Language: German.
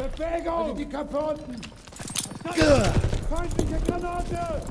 Bewegung! Haltet die Köpfe! Feindliche Granate!